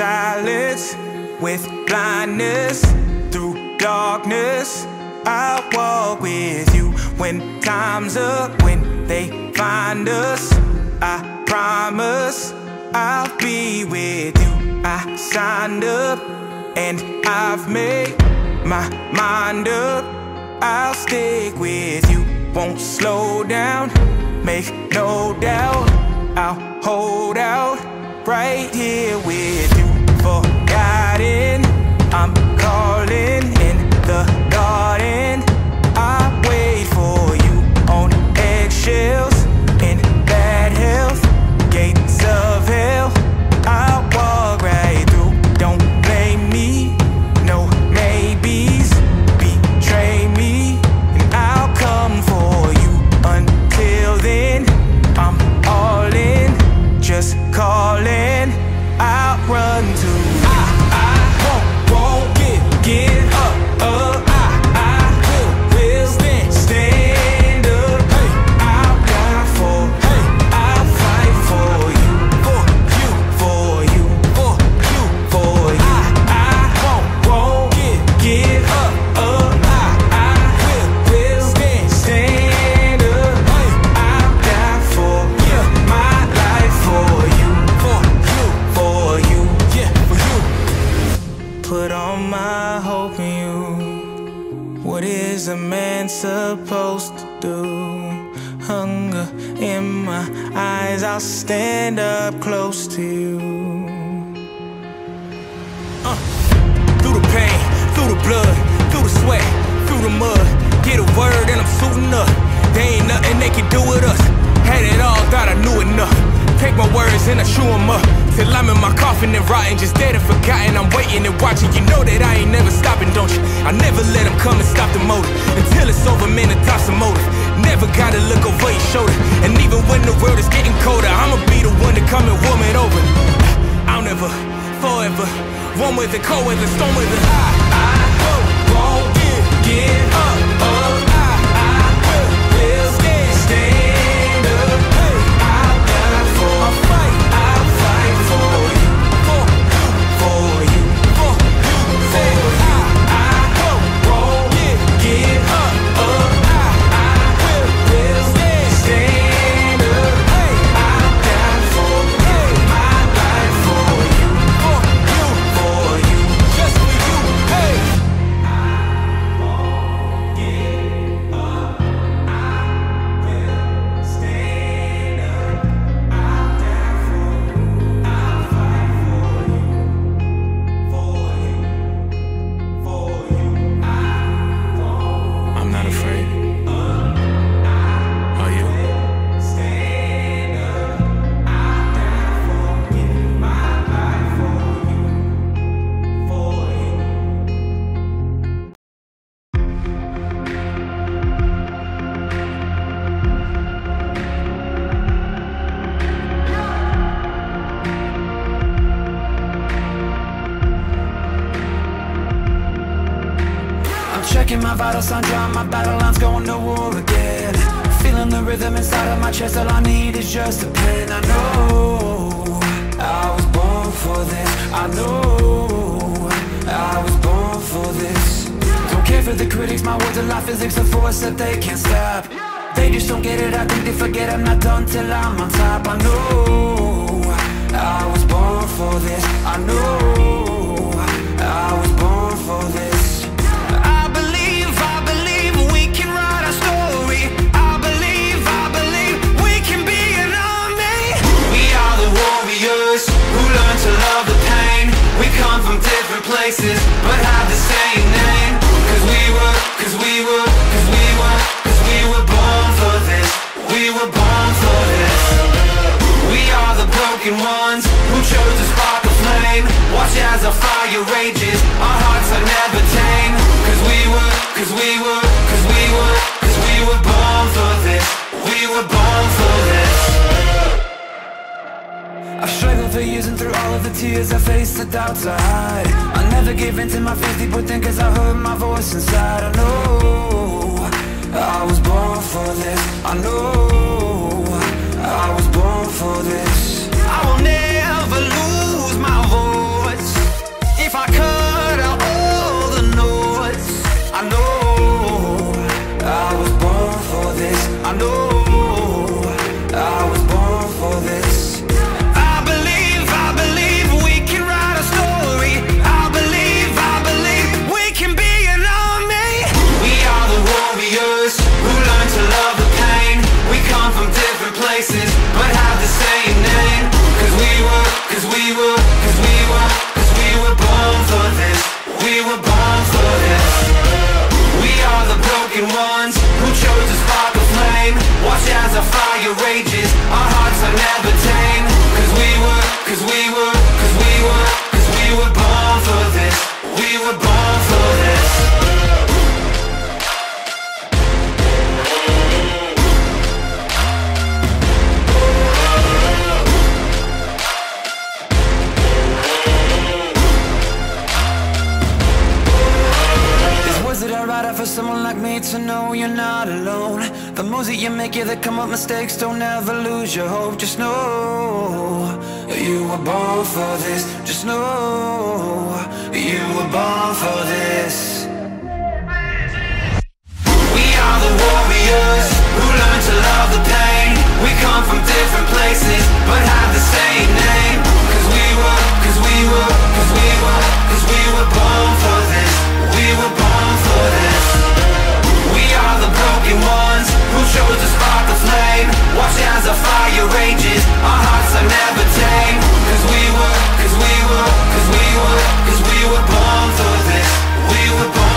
silence with blindness through darkness. I'll walk with you when time's up, when they find us. I promise I'll be with you. I signed up and I've made my mind up. I'll stick with you, won't slow down, make no doubt. I'll hold out right here with you, forgotten. I'm calling in the Uh, through the pain, through the blood, through the sweat, through the mud. Get a word and I'm suiting up. There ain't nothing they can do with us. Had it all, thought I knew enough. Take my words and I chew 'em up. Till I'm in my coffin and rotting, just dead and forgotten. I'm waiting and watching. You know that I ain't never stopping, don't you? I never let them come and stop the motive. Until it's over, man, the top's a motive. Never gotta look over your shoulder. And even when the world is getting colder, I'ma be the one to come and warm it over. I'll never, forever, one with the cold weather, storm weather. I, I won't, won't give, give up, up. The critics, my words are like physics, a force that they can't stop. They just don't get it, I think they forget I'm not done till I'm on top. I know I was born for this. I know I was born for this. I believe, I believe we can write our story. I believe, I believe we can be an army. We are the warriors who learn to love the pain. We come from different places, but have the same name. Cause we were, cause we were, cause we were, cause we were born for this. We were born for this. We are the broken ones who chose to spark a flame. Watch as our fire rages, our hearts are never tame. Cause we were, cause we were, cause we were, cause we were born for this. We were born for this. Struggled for years and through all of the tears I faced the doubts I hide. I never gave in to my fears deep within Cause I heard my voice inside. I know I was born for this. I know I was born for this. I will never lose my voice. If I could yeah, they come up mistakes Don't ever lose your hope, just know You were born for this, just know You were born for this. We are the warriors who learn to love the pain. We come from different places, but have the same name. Cause we were, cause we were, cause we were, cause we were born for this. We were the broken ones who chose to spark the flame. Watch as the fire rages, our hearts are never tame Cause we were, cause we were, cause we were, cause we were born for this. We were born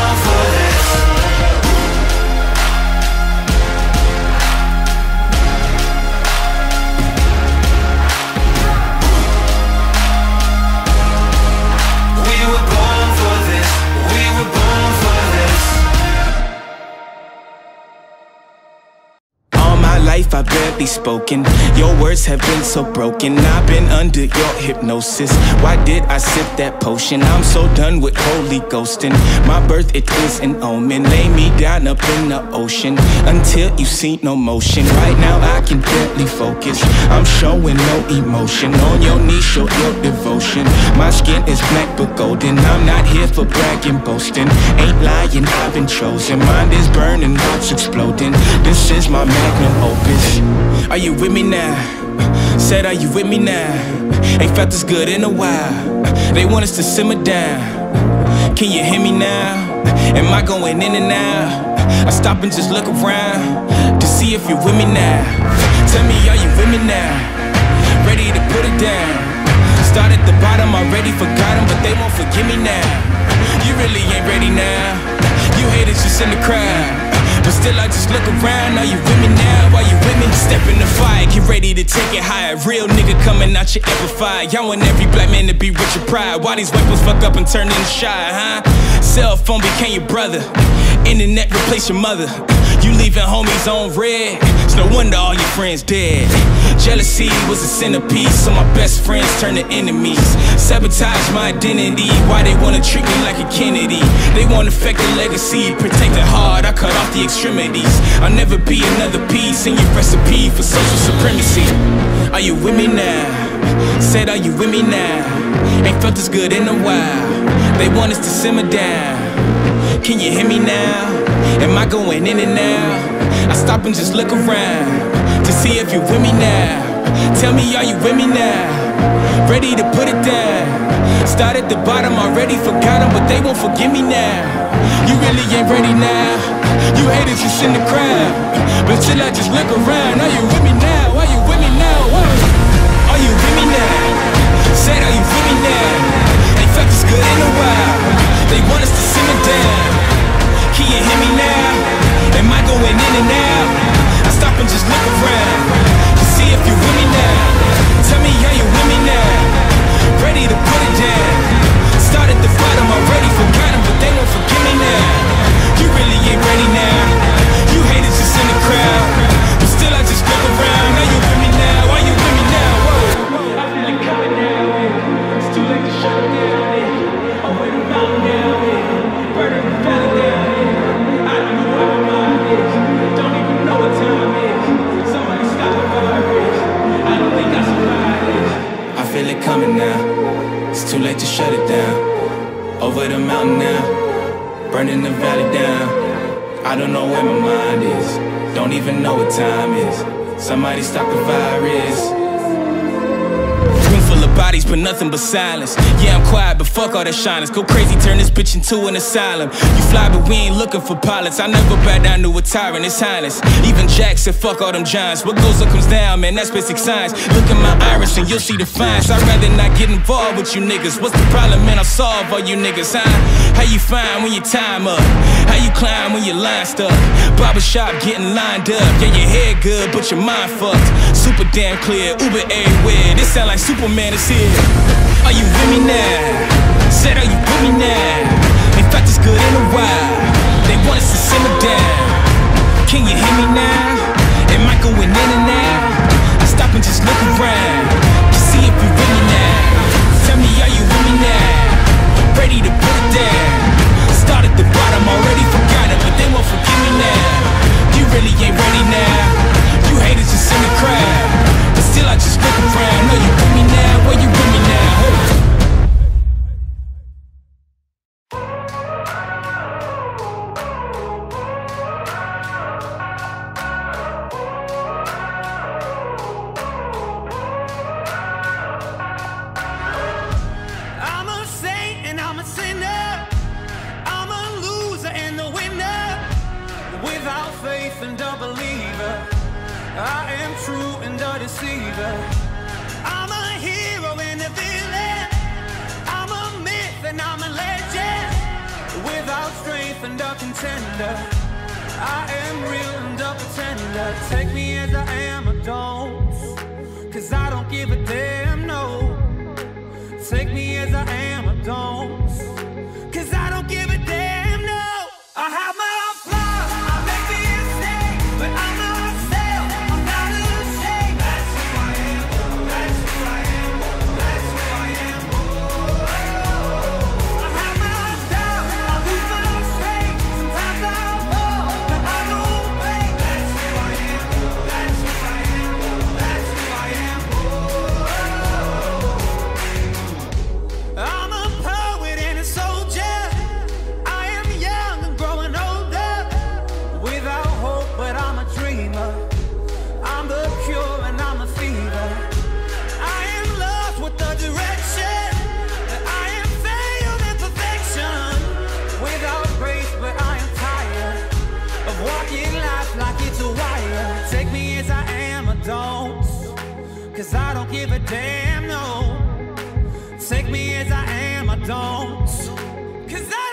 spoken. Your words have been so broken. I've been under your hypnosis. Why did I sip that potion? I'm so done with holy ghosting. My birth it is an omen. Lay me down up in the ocean until you see no motion. Right now I can barely focus. I'm showing no emotion. On your knees, show your devotion. My skin is black but golden. I'm not here for bragging, boasting. Ain't lying, I've been chosen. Mind is burning, heart's exploding. This is my magnum opus. Are you with me now? Said, are you with me now? Ain't felt this good in a while. They want us to simmer down. Can you hear me now? Am I going in and out? I stop and just look around to see if you're with me now. Tell me, are you with me now? Ready to put it down. Start at the bottom, already forgot 'em, but they won't forgive me now. You really ain't ready now. You haters just in the crowd. But still, I just look around. Are you with me now? Are you with me? Step in the fire, get ready to take it higher. Real nigga coming out your amplifier. Y'all want every black man to be rich and pride. Why these weapons fuck up and turn into shy, huh? Cell phone became your brother. Internet replace your mother. You leaving homies on red. It's no wonder all your friends dead. Jealousy was a centerpiece, so my best friends turned to enemies. Sabotage my identity. Why they wanna treat me like a Kennedy? They wanna affect the legacy. Protect the heart, I cut off the extremities. I'll never be another piece in your recipe for social supremacy. Are you with me now? Said, are you with me now? Ain't felt this good in a while. They want us to simmer down. Can you hear me now? Am I going in and out? I stop and just look around to see if you're with me now. Tell me, are you with me now? Ready to put it down. Start at the bottom, already forgot 'em, but they won't forgive me now. You really ain't ready now. You haters just in the crowd. But still, I just look around. Are you with me now? Are you with me now? Are you with me now? Said, are you with me now? Ain't felt this good in a while. They want us to simmer down. Can you hear me now? Am I going in and out? I stop and just look around to see if you're with me now. Tell me, are you're with me now? Ready to put it down. Start at the bottom, already forgot 'em, but they won't forgive me now. You really ain't ready now. You haters just in the crowd, but still I just look around. Over the mountain now. Burning the valley down. I don't know where my mind is. Don't even know what time is. Somebody stop the virus. Bodies, but nothing but silence. Yeah, I'm quiet, but fuck all that shyness. Go crazy, turn this bitch into an asylum. You fly, but we ain't looking for pilots. I never bow down to a tyrant, it's highness. Even Jack said, fuck all them giants. What goes up comes down, man, that's basic science. Look at my iris and you'll see the fines. I'd rather not get involved with you niggas. What's the problem, man? I'll solve all you niggas, huh? How you find when your time up? How you climb when your line stuck? Barbershop getting lined up. Yeah, your hair good, but your mind fucked. Super damn clear, Uber everywhere. This sound like Superman is here. Are you with me now? Said, are you with me now? Ain't felt this good in a while. They want us to simmer down. Take me as I am, I don't. Cause I don't give a damn. as I am adults. Cause I don't give a damn, no. Take me as I am adults. Cause I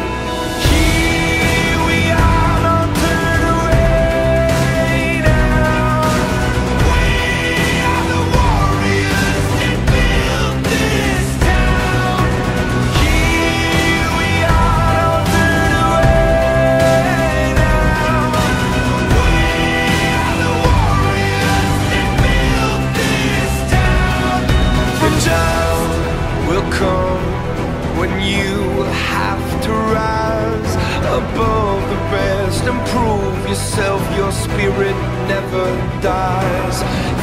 above the rest and prove yourself. Your spirit never dies.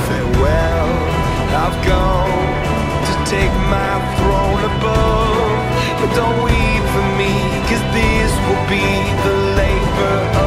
Farewell, I've gone to take my throne above. But don't weep for me, cause this will be the labor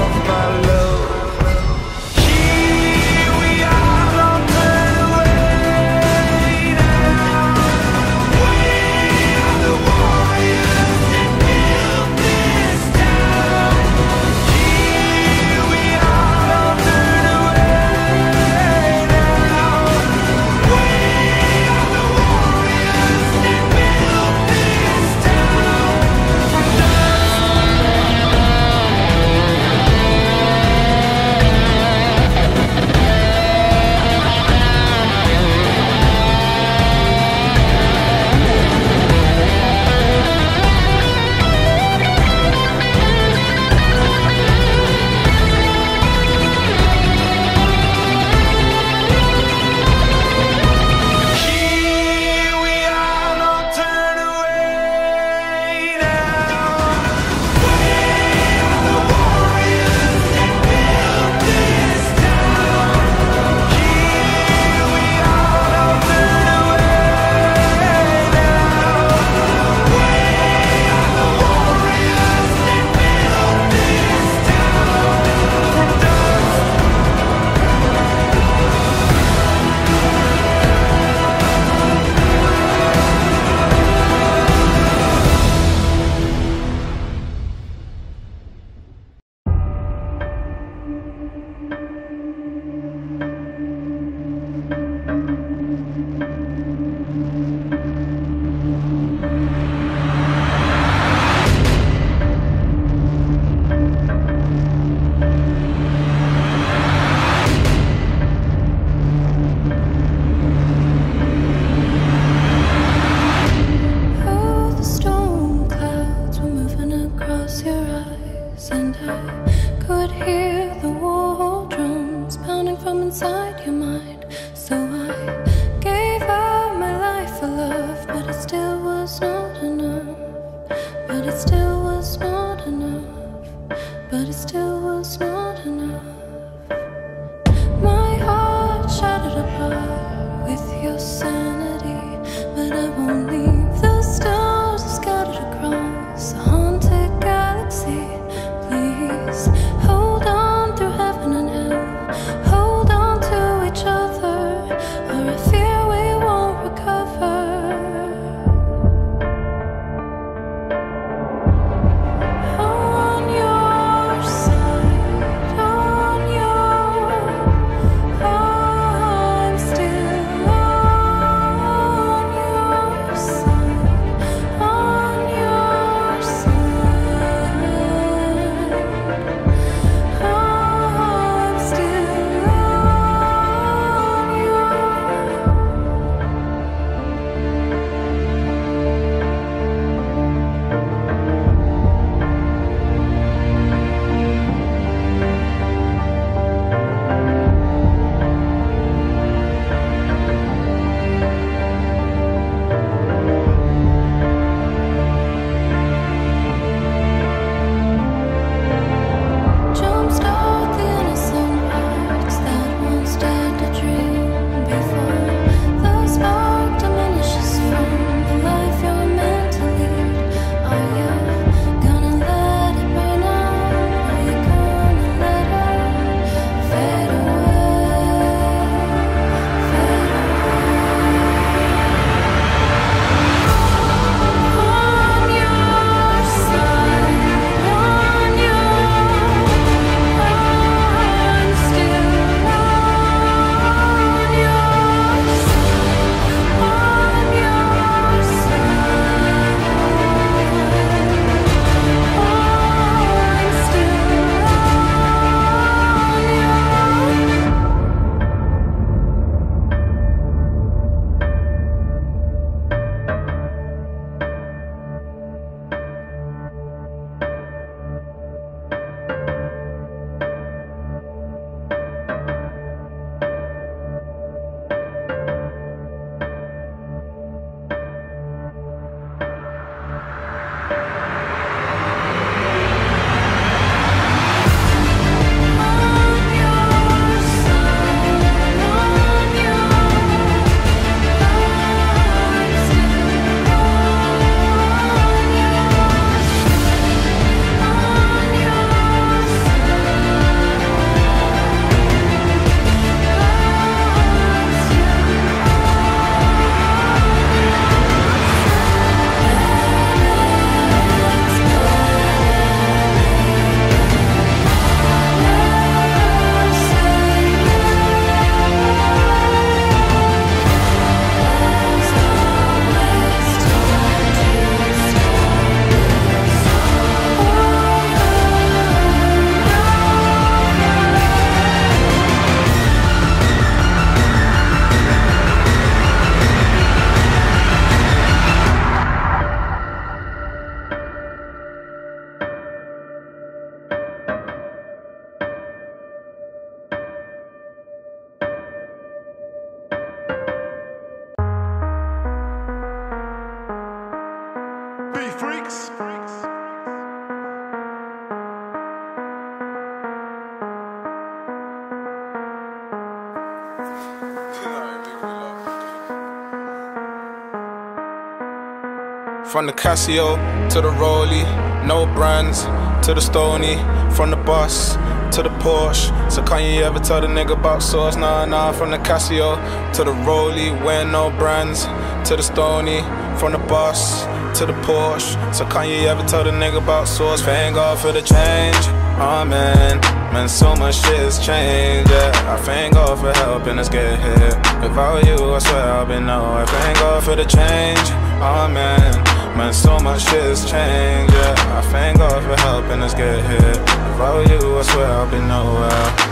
From the Casio to the Rolly, no brands to the Stony. From the bus to the Porsche. So can you ever tell the nigga about sauce? Nah, nah. From the Casio to the Rolly, wear no brands to the Stony. From the bus to the Porsche. So can you ever tell the nigga about sauce? Thank God for the change. Oh man, man, so much shit has changed. Yeah, I thank God for helping us get here. Without you, I swear I've been nowhere. Thank God for the change. Oh man, man, so much shit has changed. Yeah, I thank God for helping us get here. Without you, I swear I've been nowhere.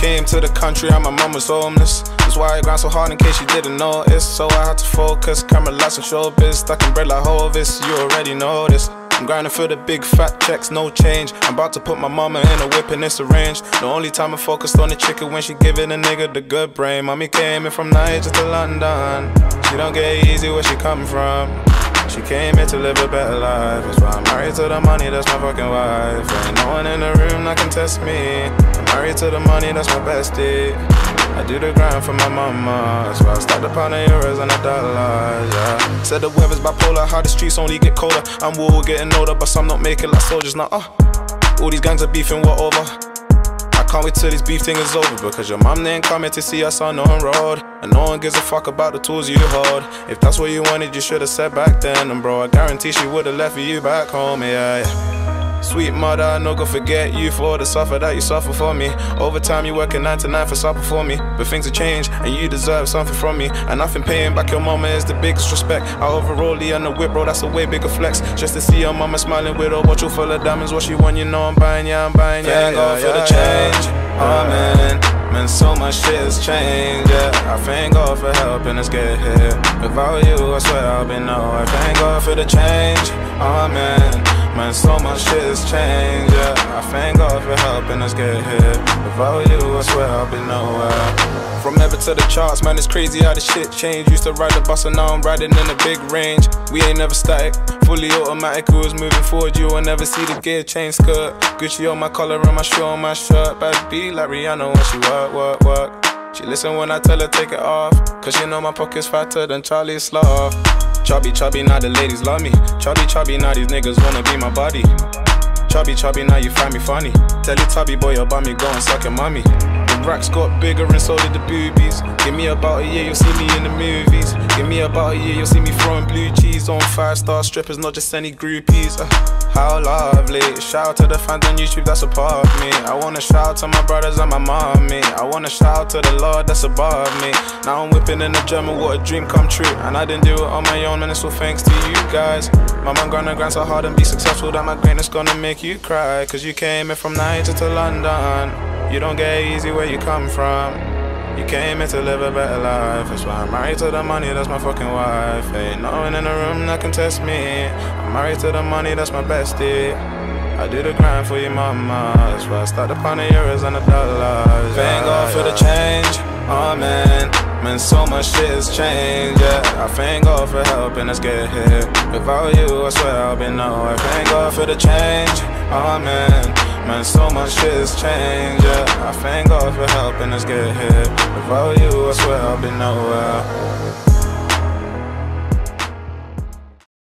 Came to the country and my mom was homeless. That's why I grind so hard in case you didn't notice. So I had to focus, camera lights and showbiz. Stuck in bread like Hovis, you already know this. I'm grinding for the big fat checks, no change. I'm about to put my mama in a whip and it's arranged. The only time I focused on the chicken when she giving a nigga the good brain. Mommy came in from Niger to London. She don't get easy where she come from. She came here to live a better life. That's why I'm married to the money, that's my fucking wife. Ain't no one in the room that can test me. I'm married to the money, that's my bestie. I do the grind for my mama. That's why I stacked up on the euros and the dollars, yeah. Said the weather's bipolar, how the streets only get colder. I'm all getting older, but some not making like soldiers now. Uh. All these gangs are beefing, what over? Can't wait till this beef thing is over because your mom didn't come here to see us on the road. And no one gives a fuck about the tools you hold. If that's what you wanted, you should have said back then. And bro, I guarantee she would have left you back home, yeah. yeah. Sweet mother, I no go forget you for all the suffer that you suffer for me. Over time, you working nine to nine for supper for me. But things have changed, and you deserve something from me. And I nothing paying back your mama is the biggest respect. I overall on the whip, bro, that's a way bigger flex. Just to see your mama smiling with a watch full of diamonds. What she want, you know I'm buying, yeah, I'm buying, yeah. Thank God for the change, oh man. Man, so much shit has changed, yeah. I thank God for helping us get here. Without you, I swear I've been nowhere. Thank God for the change, oh man. Man, so much shit has changed, yeah. I thank God for helping us get here. Without you, I swear I'll be nowhere. From ever to the charts, man, it's crazy how the shit changed. Used to ride the bus and now I'm riding in a big range. We ain't never static, fully automatic. We was moving forward, you will never see the gear change skirt. Gucci on my collar and my shoe on my shirt. Bad beat like Rihanna when she work, work, work. She listen when I tell her take it off. Cause she know my pocket's fatter than Charlie's Sloth. Chubby, chubby, now the ladies love me. Chubby, chubby, now these niggas wanna be my body. Chubby, chubby, now you find me funny. Tell you, tubby boy, about me, go and suck your mommy. Racks got bigger and so did the boobies. Give me about a year, you'll see me in the movies. Give me about a year, you'll see me throwing blue cheese on five star strippers, not just any groupies. Uh, how lovely. Shout out to the fans on YouTube part of me. I wanna shout out to my brothers and my mommy. I wanna shout out to the Lord that's above me. Now I'm whipping in the German, what a dream come true. And I didn't do it on my own, and it's all thanks to you guys. My mom gonna grind so hard and be successful that my greatness gonna make you cry. Cause you came in from Niger to London. You don't get easy where you come from. You came here to live a better life. That's why I'm married to the money, that's my fucking wife. Ain't no one in the room that can test me. I'm married to the money, that's my bestie. I do the grind for your mama. That's why I upon the euros and the dollars. Thank God for the change. Oh man. Man, so much shit has changed, yeah. I thank God for helping us get here. Without you, I swear I'll be nowhere. Thank God for the change, oh man. Man, so much shit has changed, yeah. I thank God for helping us get here. Without you, I swear I'll be nowhere.